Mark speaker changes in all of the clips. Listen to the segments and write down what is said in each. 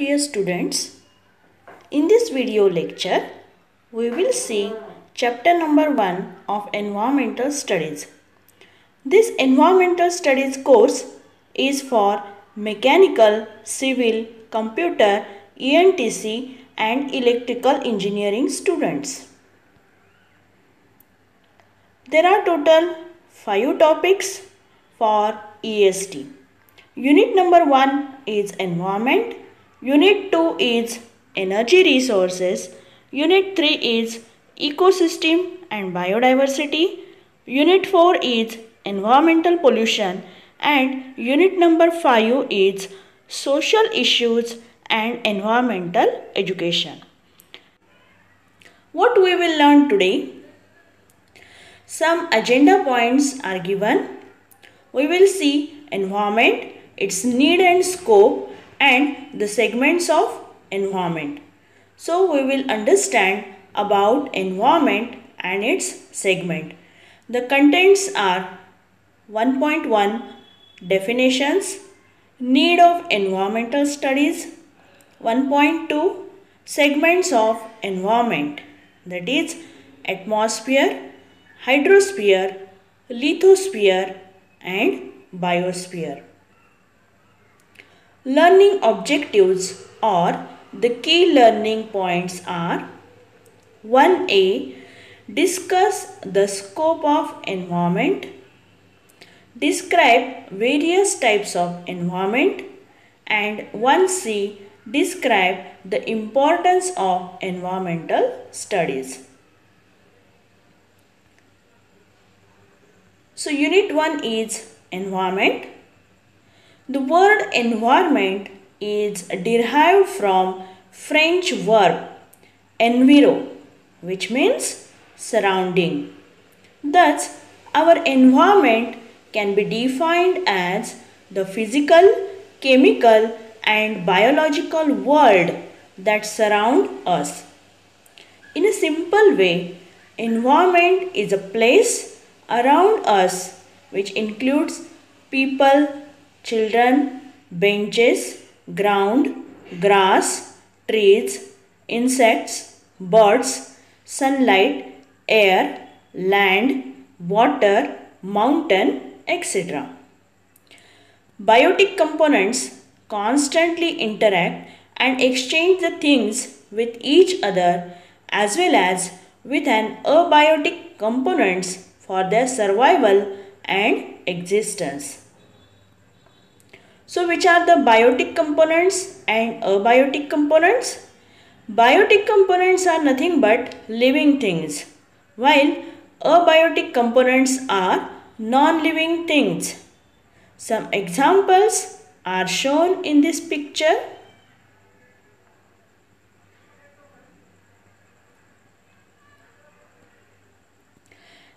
Speaker 1: dear students. In this video lecture, we will see chapter number 1 of Environmental Studies. This Environmental Studies course is for mechanical, civil, computer, ENTC and electrical engineering students. There are total 5 topics for EST. Unit number 1 is environment, unit 2 is energy resources, unit 3 is ecosystem and biodiversity, unit 4 is environmental pollution and unit number 5 is social issues and environmental education. What we will learn today? Some agenda points are given. We will see environment, its need and scope and the segments of environment. So we will understand about environment and its segment. The contents are 1.1 definitions, need of environmental studies, 1.2 segments of environment that is atmosphere, hydrosphere, lithosphere and biosphere. Learning objectives or the key learning points are 1a discuss the scope of environment describe various types of environment and 1c describe the importance of environmental studies. So unit 1 is environment the word environment is derived from French verb enviro which means surrounding. Thus, our environment can be defined as the physical, chemical and biological world that surround us. In a simple way, environment is a place around us which includes people, children, benches, ground, grass, trees, insects, birds, sunlight, air, land, water, mountain, etc. Biotic components constantly interact and exchange the things with each other as well as with an abiotic components for their survival and existence. So which are the biotic components and abiotic components? Biotic components are nothing but living things while abiotic components are non-living things. Some examples are shown in this picture.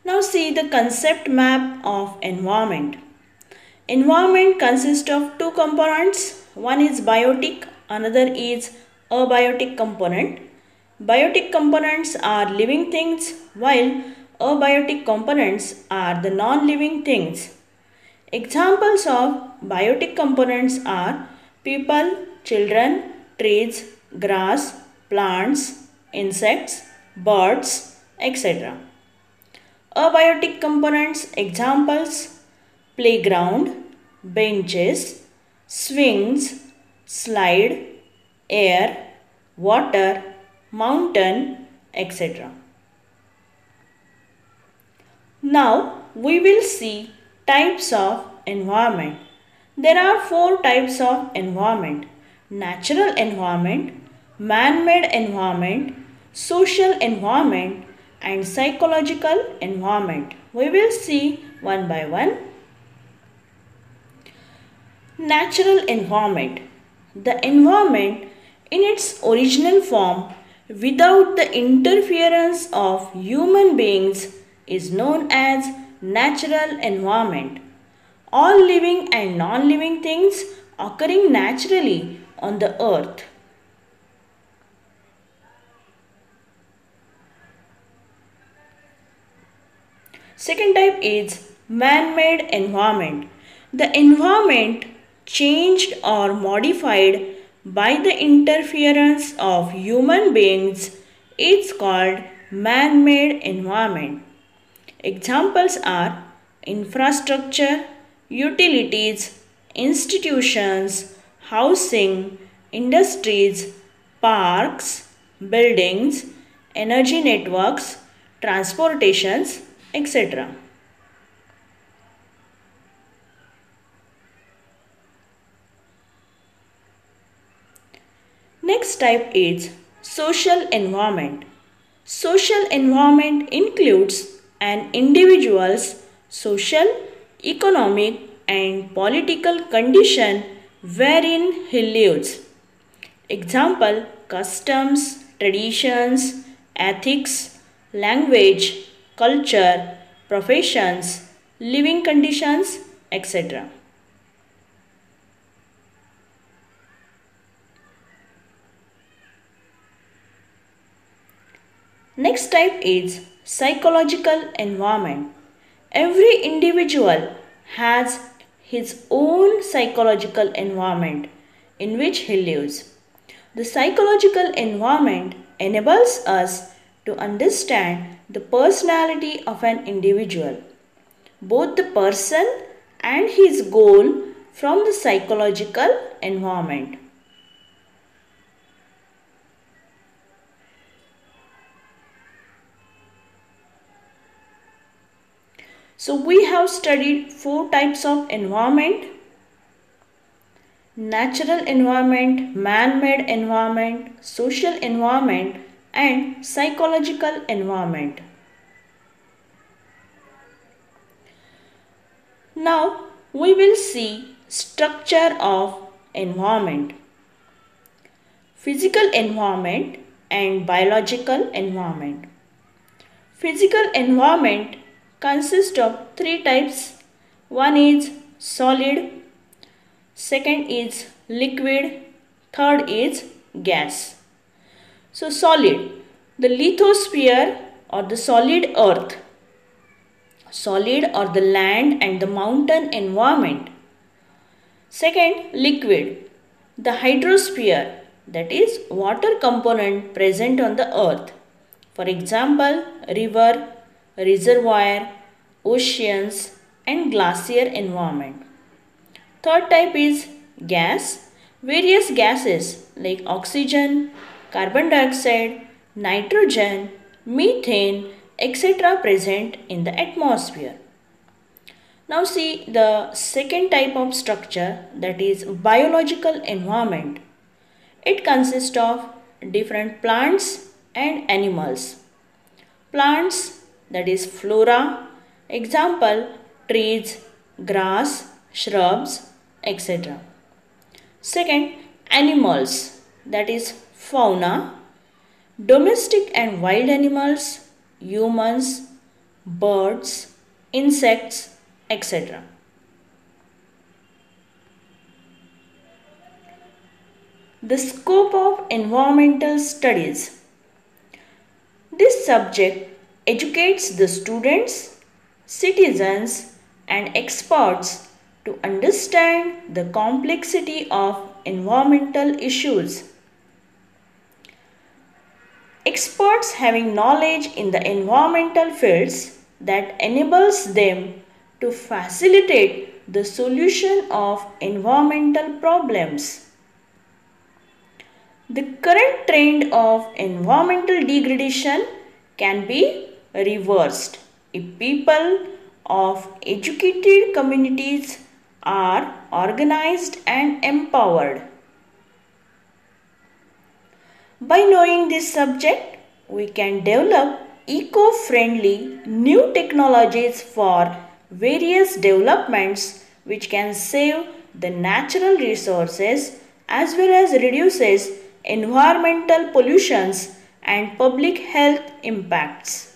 Speaker 1: Now see the concept map of environment. Environment consists of two components. One is biotic, another is abiotic component. Biotic components are living things while abiotic components are the non-living things. Examples of biotic components are people, children, trees, grass, plants, insects, birds, etc. Abiotic components examples playground, benches, swings, slide, air, water, mountain, etc. Now we will see types of environment. There are four types of environment. Natural environment, man-made environment, social environment and psychological environment. We will see one by one. Natural environment. The environment in its original form without the interference of human beings is known as natural environment. All living and non-living things occurring naturally on the earth. Second type is man-made environment. The environment changed or modified by the interference of human beings is called man-made environment. Examples are infrastructure, utilities, institutions, housing, industries, parks, buildings, energy networks, transportations, etc. Next type is social environment. Social environment includes an individual's social, economic and political condition wherein he lives. Example customs, traditions, ethics, language, culture, professions, living conditions, etc. Next type is psychological environment. Every individual has his own psychological environment in which he lives. The psychological environment enables us to understand the personality of an individual, both the person and his goal from the psychological environment. So we have studied four types of environment. Natural environment, man-made environment, social environment and psychological environment. Now we will see structure of environment. Physical environment and biological environment. Physical environment consists of three types. One is solid, second is liquid, third is gas. So solid, the lithosphere or the solid earth, solid or the land and the mountain environment. Second, liquid, the hydrosphere that is water component present on the earth. For example, river, reservoir, oceans and glacier environment. Third type is gas. Various gases like oxygen, carbon dioxide, nitrogen, methane, etc. present in the atmosphere. Now see the second type of structure that is biological environment. It consists of different plants and animals. Plants that is flora. Example trees, grass, shrubs, etc. Second, animals that is fauna, domestic and wild animals, humans, birds, insects, etc. The scope of environmental studies. This subject educates the students, citizens and experts to understand the complexity of environmental issues. Experts having knowledge in the environmental fields that enables them to facilitate the solution of environmental problems. The current trend of environmental degradation can be reversed if people of educated communities are organized and empowered. By knowing this subject, we can develop eco-friendly new technologies for various developments which can save the natural resources as well as reduces environmental pollutions and public health impacts.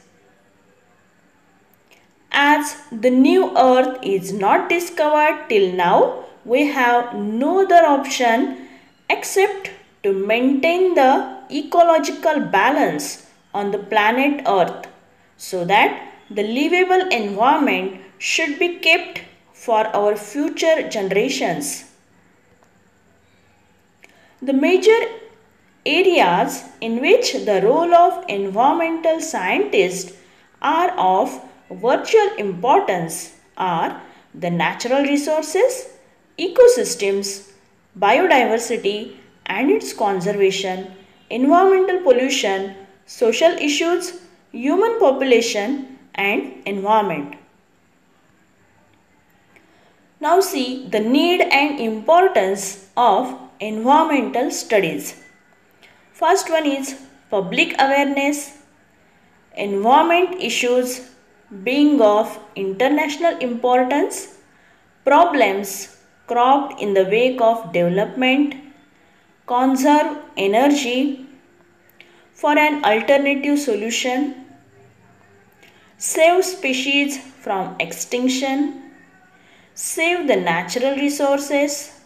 Speaker 1: As the new earth is not discovered till now, we have no other option except to maintain the ecological balance on the planet earth so that the livable environment should be kept for our future generations. The major areas in which the role of environmental scientists are of virtual importance are the natural resources, ecosystems, biodiversity and its conservation, environmental pollution, social issues, human population and environment. Now see the need and importance of environmental studies. First one is public awareness, environment issues being of international importance, problems cropped in the wake of development, conserve energy for an alternative solution, save species from extinction, save the natural resources,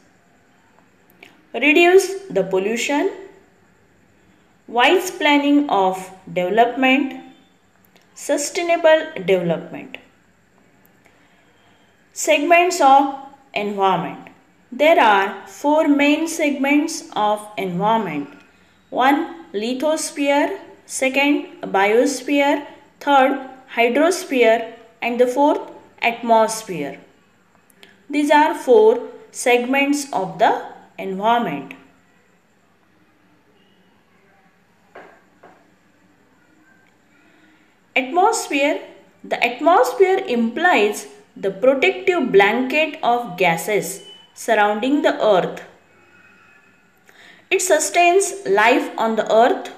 Speaker 1: reduce the pollution, wise planning of development, sustainable development. Segments of environment. There are four main segments of environment. One lithosphere, second biosphere, third hydrosphere and the fourth atmosphere. These are four segments of the environment. Atmosphere The atmosphere implies the protective blanket of gases surrounding the earth. It sustains life on the earth.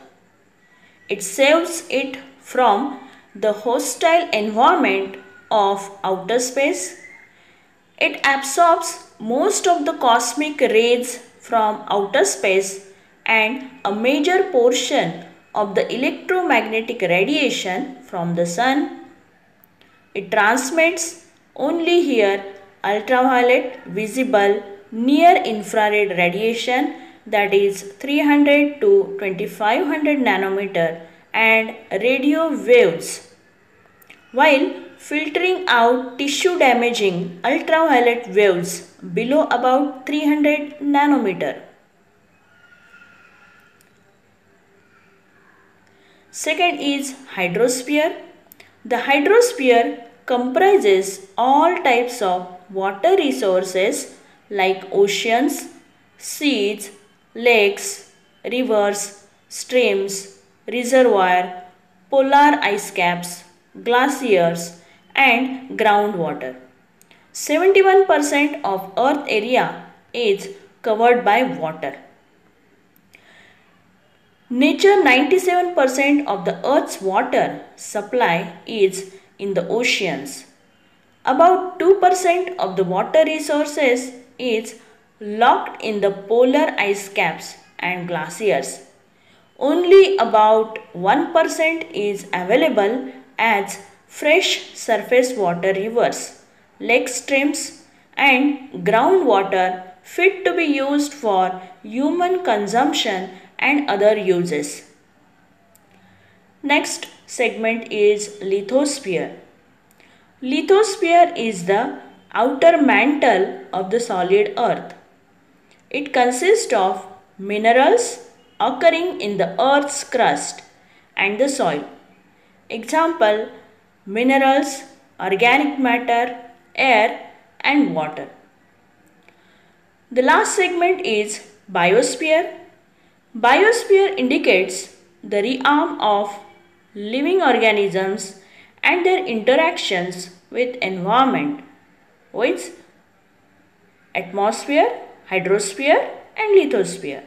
Speaker 1: It saves it from the hostile environment of outer space it absorbs most of the cosmic rays from outer space and a major portion of the electromagnetic radiation from the sun. It transmits only here ultraviolet visible near infrared radiation that is 300 to 2500 nanometer and radio waves while filtering out tissue damaging ultraviolet waves below about 300 nanometer. Second is hydrosphere. The hydrosphere comprises all types of water resources like oceans, seas, lakes, rivers, streams, reservoir, polar ice caps, glaciers and groundwater. 71% of earth area is covered by water. Nature 97% of the earth's water supply is in the oceans. About 2% of the water resources is locked in the polar ice caps and glaciers. Only about 1% is available as fresh surface water rivers, lake streams and groundwater fit to be used for human consumption and other uses. Next segment is lithosphere. Lithosphere is the outer mantle of the solid earth. It consists of minerals occurring in the earth's crust and the soil. Example minerals, organic matter, air and water. The last segment is biosphere. Biosphere indicates the realm of living organisms and their interactions with environment with atmosphere, hydrosphere and lithosphere.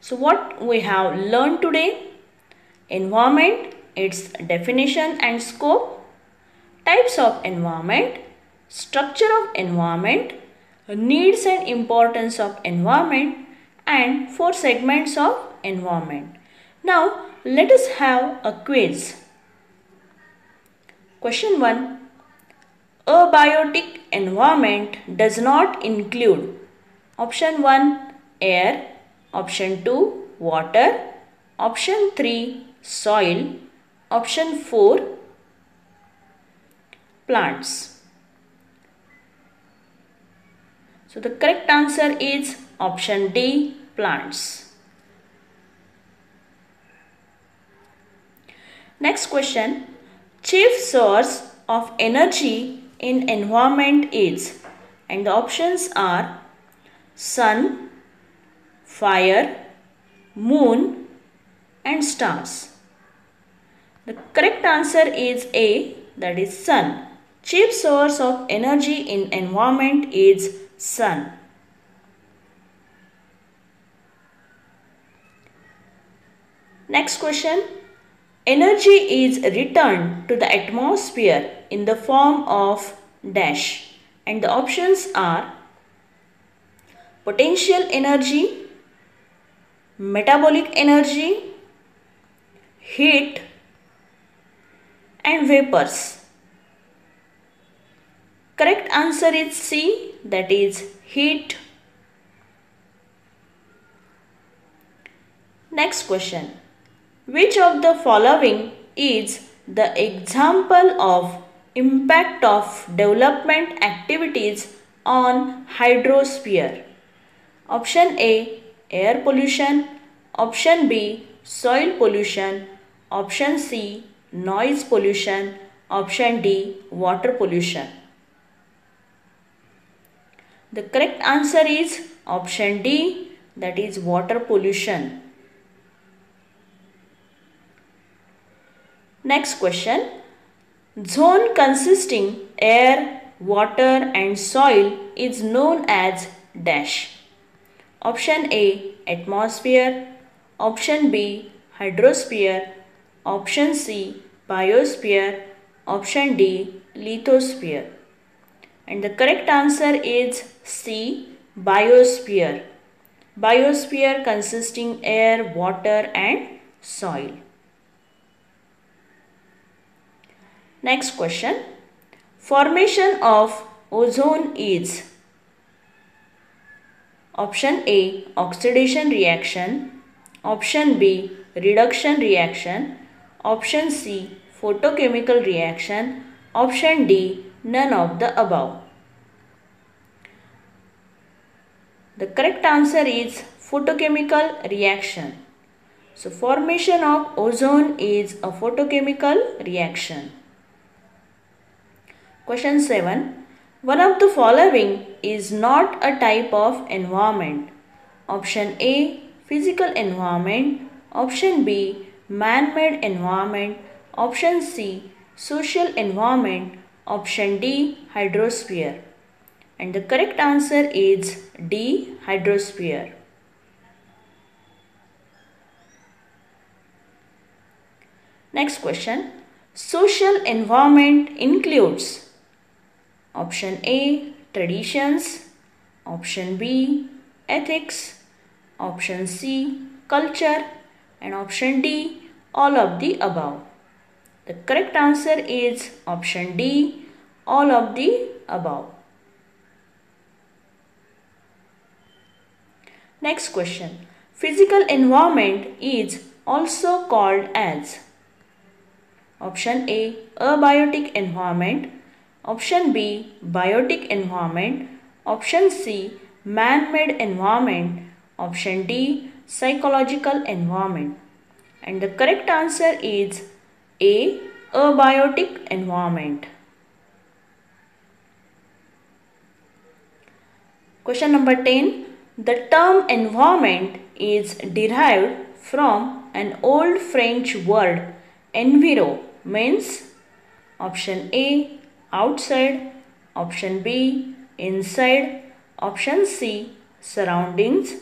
Speaker 1: So what we have learned today Environment, its definition and scope, types of environment, structure of environment, needs and importance of environment and four segments of environment. Now let us have a quiz. Question 1. Abiotic environment does not include option 1 air, option 2 water, option 3 soil. Option 4 plants. So So the correct answer is option D plants. Next question. Chief source of energy in environment is and the options are sun, fire, moon and stars. The correct answer is A that is sun. Chief source of energy in environment is sun. Next question. Energy is returned to the atmosphere in the form of dash and the options are potential energy, metabolic energy, heat and vapors. Correct answer is C that is heat. Next question. Which of the following is the example of impact of development activities on hydrosphere? Option A air pollution, option B soil pollution, option C noise pollution, option D water pollution. The correct answer is option D that is water pollution. Next question. Zone consisting air, water and soil is known as dash. Option A atmosphere, option B hydrosphere, option C biosphere, option D lithosphere. And the correct answer is C. Biosphere. Biosphere consisting air, water and soil. Next question. Formation of ozone is Option A. Oxidation reaction. Option B. Reduction reaction. Option C. Photochemical reaction. Option D. None of the above. The correct answer is photochemical reaction. So formation of ozone is a photochemical reaction. Question 7. One of the following is not a type of environment. Option A. Physical environment. Option B. Man-made environment. Option C. Social environment. Option D. Hydrosphere. And the correct answer is D. Hydrosphere. Next question. Social environment includes Option A. Traditions Option B. Ethics Option C. Culture and Option D. All of the above. The correct answer is Option D. All of the above. Next question. Physical environment is also called as Option A. Abiotic environment Option B. Biotic environment Option C. Man-made environment Option D. Psychological environment And the correct answer is A. Abiotic environment Question number 10 the term environment is derived from an old French word enviro means option A outside, option B inside, option C surroundings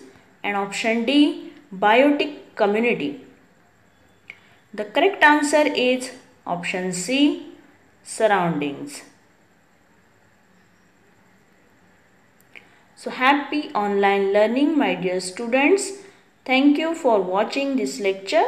Speaker 1: and option D biotic community. The correct answer is option C surroundings. So happy online learning my dear students. Thank you for watching this lecture.